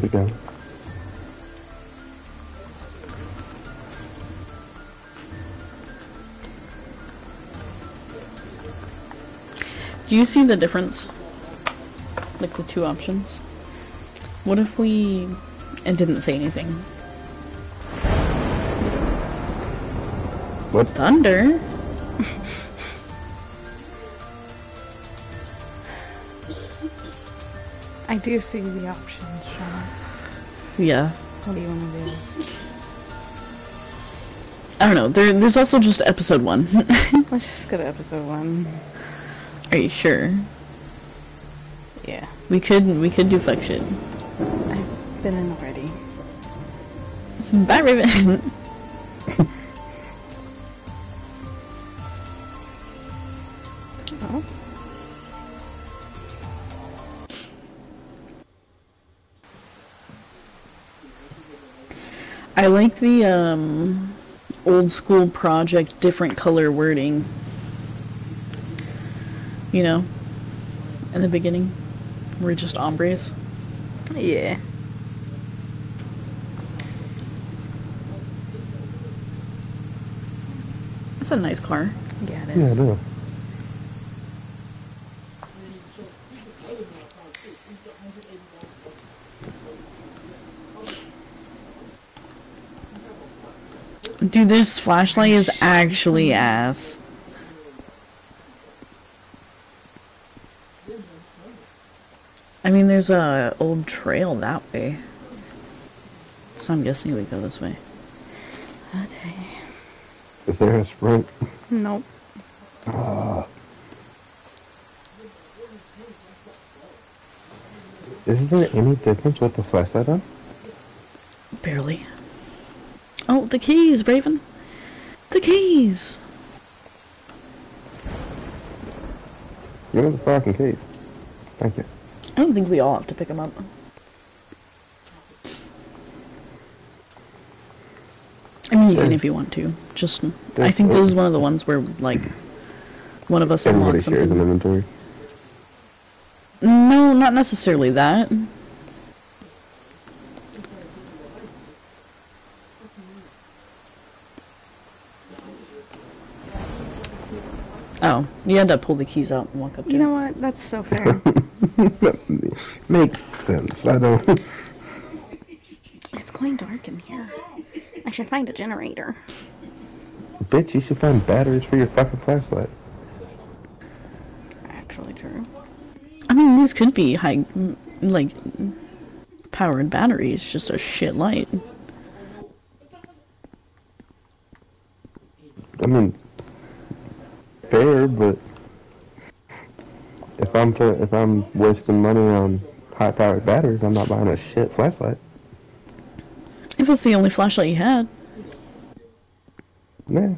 How's it going? Do you see the difference? Like the two options? What if we... and didn't say anything? What? Thunder? I do see the options, Sean. Yeah. What do you want to do? I don't know. There, there's also just episode one. Let's just go to episode one. Are you sure? Yeah, We could we could do fuck shit. I've been in already. Bye, Raven. Oh, I like the um, old school project, different color wording. You know, in the beginning, we're just ombres. yeah. It's a nice car. Yeah, it Yeah, I is. Dude, this flashlight is actually ass. I mean, there's a old trail that way. So I'm guessing we go this way. Okay. Is there a sprint? Nope. Uh, is there any difference with the flashlight on? Barely. Oh, the keys, Raven. The keys. Give me the fucking keys. Thank you. I don't think we all have to pick them up. I mean, you can if you want to. Just, I think this is one of the ones where, like, one of us Everybody unlocks shares an something. inventory. No, not necessarily that. Oh, you end up pull the keys out and walk up to You it. know what? That's so fair. that makes sense. I don't. it's going dark in here. I should find a generator. Bitch, you should find batteries for your fucking flashlight. Actually, true. I mean, these could be high, m- like, powered batteries, just a shit light. I mean, fair, but if I'm to, if I'm wasting money on high-powered batteries, I'm not buying a shit flashlight. If it's the only flashlight you had, Yeah,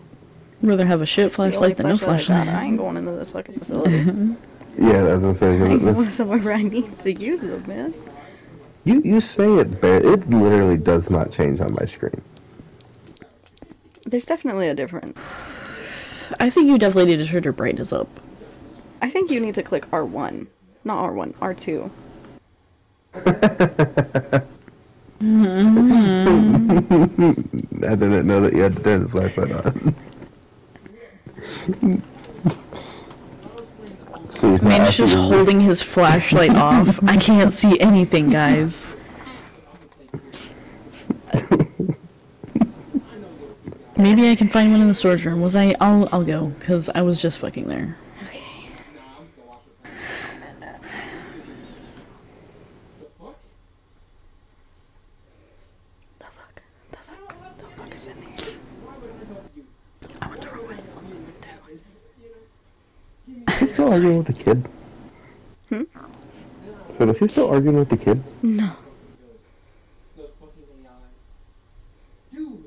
rather have a shit It's the only flashlight than no flashlight I. I ain't going into this fucking facility. yeah. As I say, I ain't going somewhere where I need to use them, man. you you say it, but it literally does not change on my screen. There's definitely a difference. I think you definitely need to turn your brightness up. I think you need to click R1. Not R1, R2. I didn't know that you had to turn the flashlight on. See, if my Man's just holding his flashlight off. I can't see anything, guys. Maybe I can find one in the storage room. Was I? I'll I'll go because I was just fucking there. Okay. The fuck? The fuck? The fuck is in here? I went the wrong way. There's one. Is she still arguing with the kid? Hmm? So is she still arguing with the kid? No. the fucking AI. Dude!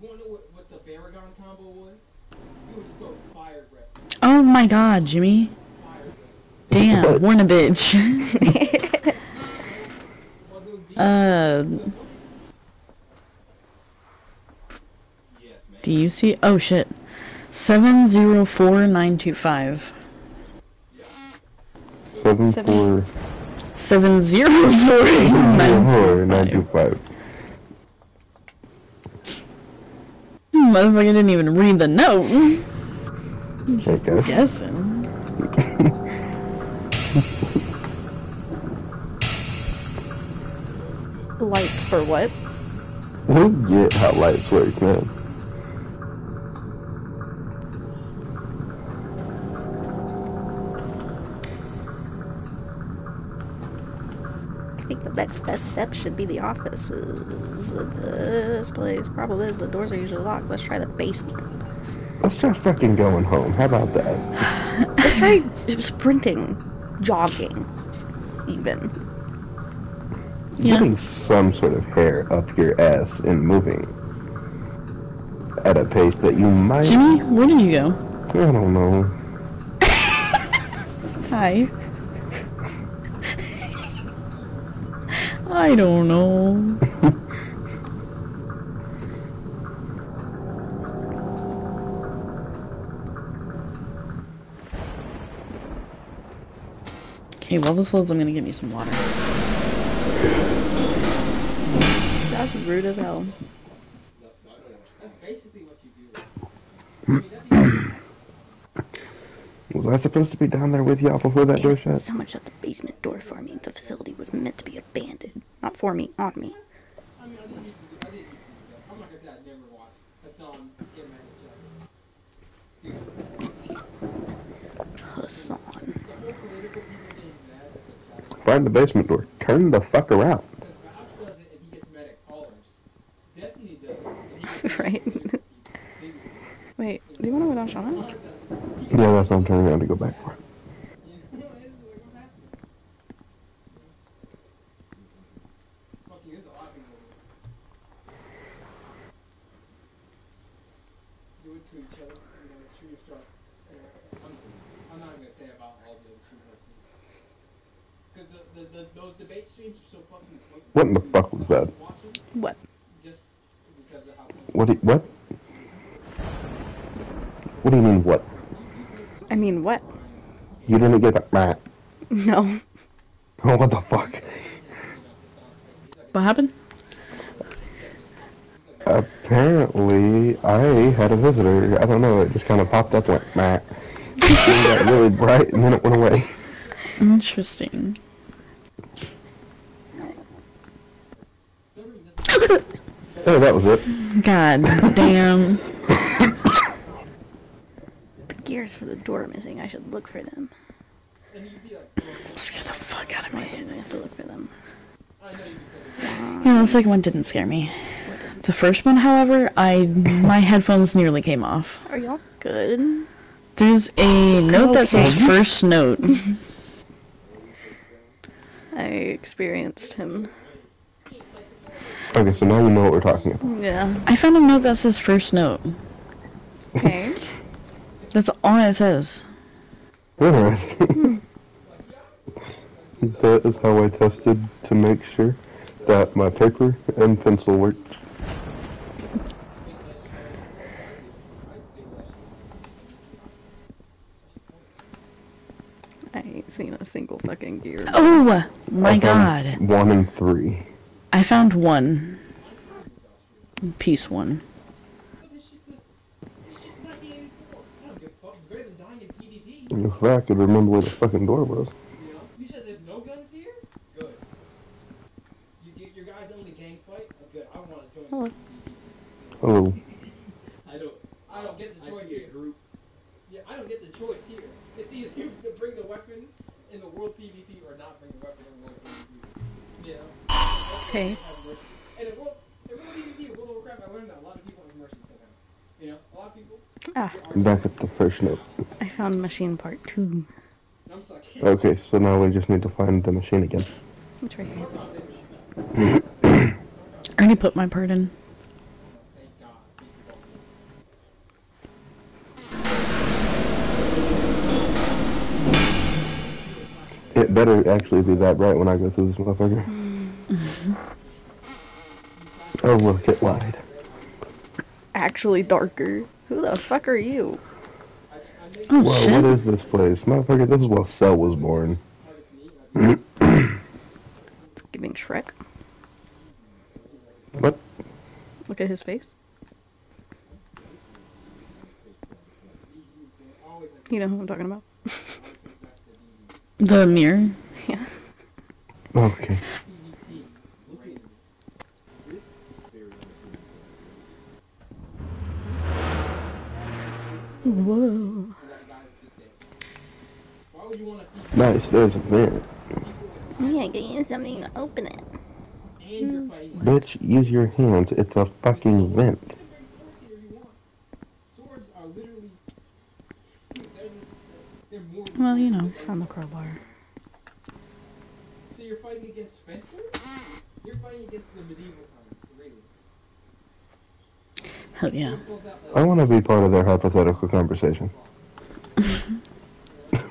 You wanna know what, what the Baragon combo was? You would just go fire breath, Oh my god, Jimmy. Damn, warn a bitch. Well, it would be uh, yes, man. Do you see? Oh shit. Seven zero four nine two five. Seven Seven. four. Seven zero four nine Four, nine two five. five. Motherfucker didn't even read the note. Okay. Guessing. Lights for what? We get how lights work, man. Think the next best step should be the offices of this place. Problem is, the doors are usually locked. Let's try the basement. Let's try fucking going home. How about that? Let's try sprinting, jogging, even. Yeah. Getting some sort of hair up your ass and moving at a pace that you might. Jimmy, where did you go? I don't know. Hi. I don't know. Okay, while this loads, I'm gonna get me some water. That's rude as hell. That's basically what you do. I mean, that'd be- Was I supposed to be down there with y'all before that door Damn, shut? someone shut the basement door for me. The facility was meant to be abandoned. Not for me, on me. I mean, I didn't used to do, I didn't the, the, those debate streams are so fucking pointless. What in the fuck was that? What? just because of how. What? Do you, what? What do you mean what? I mean, what? You didn't get that? Matt. No. Oh, what the fuck? What happened? Apparently, I had a visitor. I don't know. It just kind of popped up like Matt. it got really bright and then it went away. Interesting. Oh, that was it. God damn. The for the door missing. I should look for them. And you'd Scare the fuck out of I have to look for them. I know you'd Yeah, the second one didn't scare me. The first one, however, I my headphones nearly came off. Are y'all good? There's a note that says Okay. first note. I experienced him. Okay, so now you know what we're talking about. Yeah. I found a note that says first note. Okay. That's all it says. Interesting. that is how I tested to make sure that my paper and pencil worked. I ain't seen a single fucking gear. Oh my I god. One and three. I found one. Piece one. This shit's a, this shit's 1984. I don't give a fuck. It's better than dying in PvP. If I could remember where the fucking door was. You said there's no guns here? Good. You get your guys only gang fight? Oh, good. I want to join Hello. Oh. PvP. Oh, I don't. I don't get the choice here. Group. Yeah, I don't get the choice here. It's either you to bring the weapon in the world PvP or not bring the weapon in the world PvP. You know? Okay. And in world, in world PvP, World of Warcraft, I learned that a lot of people have mercy sometimes. You know, a lot of people. Ah, back at the first note. I found machine part two. Okay, so now we just need to find the machine again. It's right here. I already put my part in. It better actually be that bright when I go through this motherfucker. oh look, it lied. Actually darker. Who the fuck are you? Oh Whoa, shit. what is this place? Motherfucker, this is where Cell was born. It's giving Shrek. What? Look at his face. You know who I'm talking about? The mirror. yeah. Okay. Whoa. Why would you want to Nice, there's a vent. Yeah, get you something to open it. and? Bitch, use your hands. It's a fucking vent. Swords are literally. They're, this, they're more. Well, you know. Found the crowbar. So you're fighting against Spencer? You're fighting against the medieval times, really. Hell yeah. I want to be part of their hypothetical conversation. the sword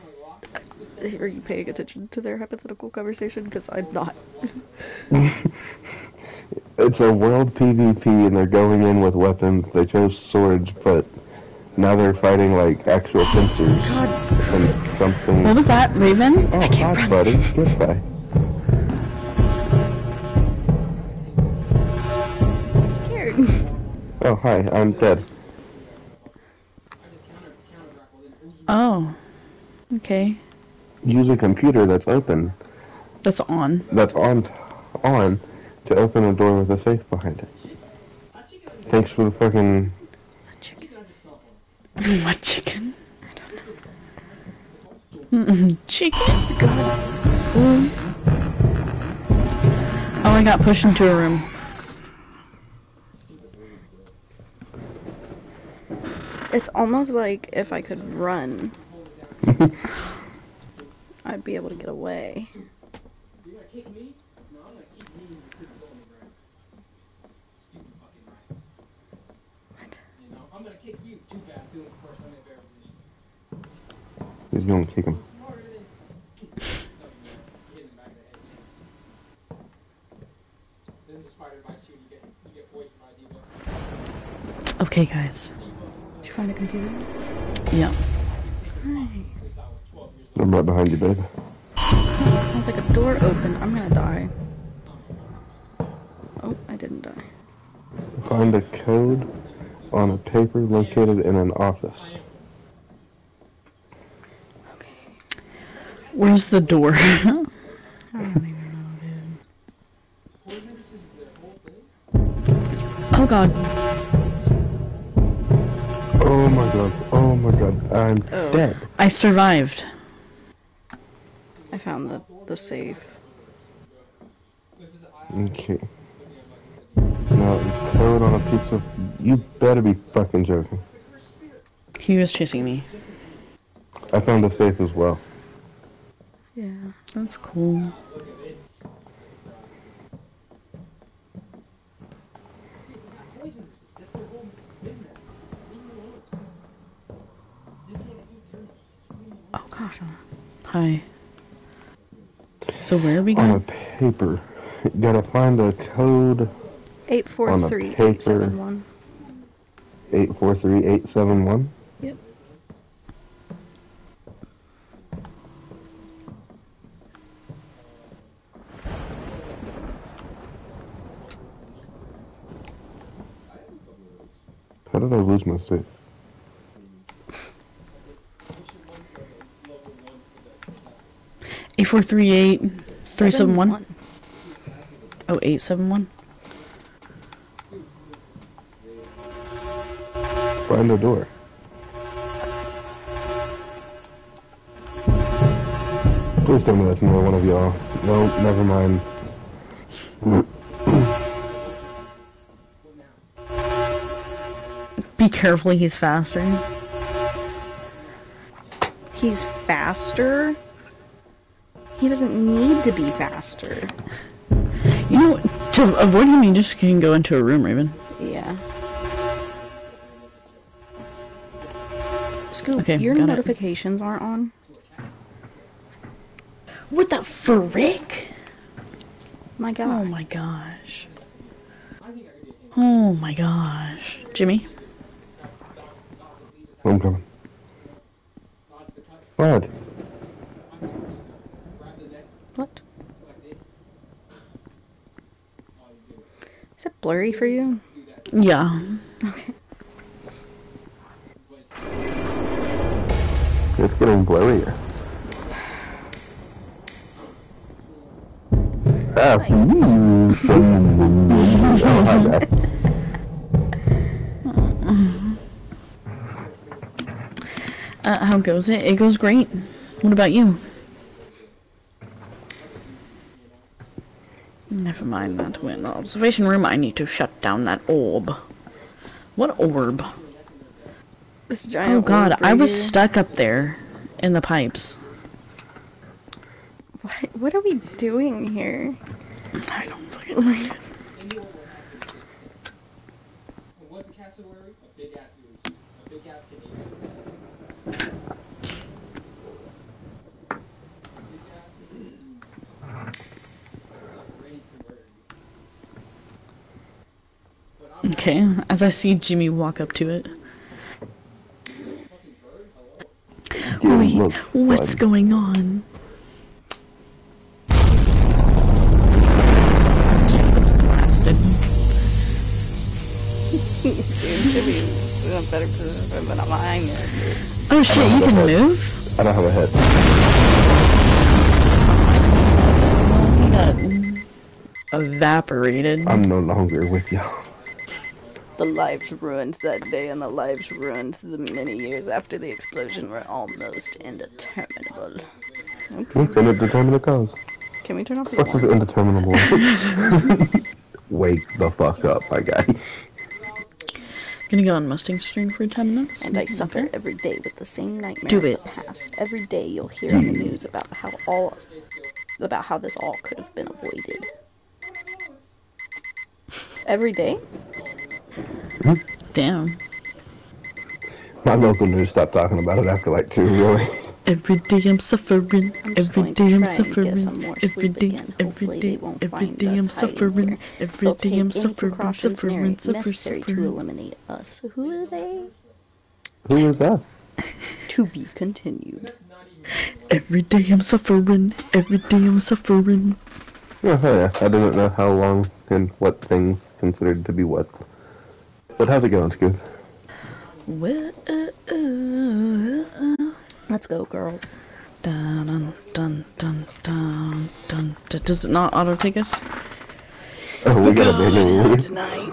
on a rock. Are you paying attention to their hypothetical conversation? Because I'm not. It's a world PvP and they're going in with weapons. They chose swords, but now they're fighting like actual fencers oh, and something. What was that, Raven? Oh, hi, buddy. Goodbye. Oh, hi. I'm dead. Oh. Okay. Use a computer that's open, That's on. that's on, on, to open a door with a safe behind it. Thanks for the fucking. Chicken. what chicken? Mm-mm, chicken? Oh, I got pushed into a room. It's almost like if I could run, I'd be able to get away. You're gonna kick me? No, I'm gonna kick me and you could go on the ground. Stupid fucking right. You know, I'm gonna kick you. Too bad. Doing it first. I'm in a better. He's gonna kick him. Smarter than. Nothing, man. Hit in the back of the head. Then the spider bites you and you get you get poisoned by Diva. Okay, guys. Did you find a computer? Yeah. Nice. I was 12 years I'm right behind you, babe. Sounds like a door open. I'm gonna die. Oh, I didn't die. Find a code on a paper located in an office. Okay. Where's the door? I don't even know, dude. oh god. Oh my god. Oh my god. I'm Oh. dead. I survived. I found the, the safe. Okay. Now, code on a piece of. You better be fucking joking. He was chasing me. I found a safe as well. Yeah. That's cool. Hi. So where are we going? On a paper. Gotta find a code. 843 871. 843 871. Eight four three eight three seven one. Oh, eight seven one. Find the door. Please tell me that's another one of y'all. No, never mind. Be careful, he's faster. He's faster. He doesn't need to be faster. You know, to avoid him, you just can go into a room, Raven. Yeah. Scoop, Okay, your got it. notifications aren't on. What the frick? My god. Oh my gosh. Oh my gosh. Jimmy? I'm coming. What? Grab the neck What? like this. Blurry for you? Yeah. Okay. It's getting blurrier. Ah, you. Oh. Uh, how goes it? It goes great. What about you? Never mind that. We're in the observation room. I need to shut down that orb. What orb? This oh, giant. Oh god, orb I was here. stuck up there in the pipes. What, what are we doing here? I don't fucking know. And what's the cassowary? A big ass dude. A big ass Canadian. Big ass dude. Ready to murder you. But I'm Okay, as I see Jimmy walk up to it. a fucking bird. Hello. Yeah, Wait, what's fun. going on? Blasted. Dude, Jimmy's in a better position than mine. Oh shit, you can move? I don't have a head. He got evaporated. I'm no longer with y'all. The lives ruined that day and the lives ruined the many years after the explosion were almost indeterminable. Okay. You can determine the cause? Can we turn off the What is alarm? indeterminable? Wake the fuck up, my guy. Gonna go on Mustang string for 10 minutes? And I suffer every day with the same nightmare Do it. the past. Every day you'll hear on the news about how all about how this all could have been avoided. Every day? Damn. My local news stopped talking about it after like two, really. Every day I'm suffering. I'm just Every going to day I'm try and get suffering. some more Every sleep day, again. every Hopefully day, they won't every find day us I'm suffering. here. Every They'll day I'm any suffering, suffering, suffering, to eliminate us. Who are they? Who is us? To be continued. Every day I'm suffering. Every day I'm suffering. Oh, yeah. I didn't know how long and what things considered to be what. But how's it going, Scoop? Well, uh, uh, Let's go, girls. dun dun dun dun dun dun. Does it not auto take us? Oh, we got a lead. Tonight.